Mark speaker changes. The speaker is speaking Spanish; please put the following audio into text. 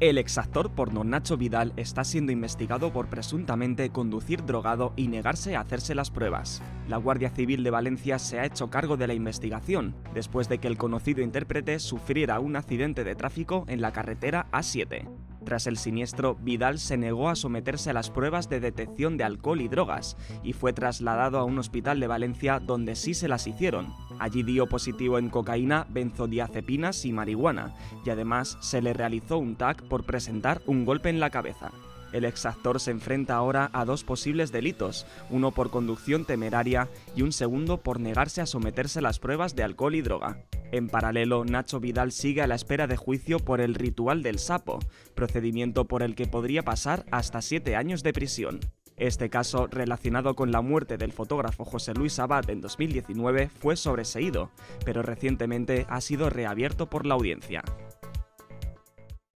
Speaker 1: El exactor porno Nacho Vidal está siendo investigado por presuntamente conducir drogado y negarse a hacerse las pruebas. La Guardia Civil de Valencia se ha hecho cargo de la investigación, después de que el conocido intérprete sufriera un accidente de tráfico en la carretera A7. Tras el siniestro, Vidal se negó a someterse a las pruebas de detección de alcohol y drogas y fue trasladado a un hospital de Valencia donde sí se las hicieron. Allí dio positivo en cocaína, benzodiazepinas y marihuana, y además se le realizó un TAC por presentar un golpe en la cabeza. El exactor se enfrenta ahora a dos posibles delitos, uno por conducción temeraria y un segundo por negarse a someterse a las pruebas de alcohol y droga. En paralelo, Nacho Vidal sigue a la espera de juicio por el ritual del sapo, procedimiento por el que podría pasar hasta siete años de prisión. Este caso, relacionado con la muerte del fotógrafo José Luis Abad en 2019, fue sobreseído, pero recientemente ha sido reabierto por la audiencia.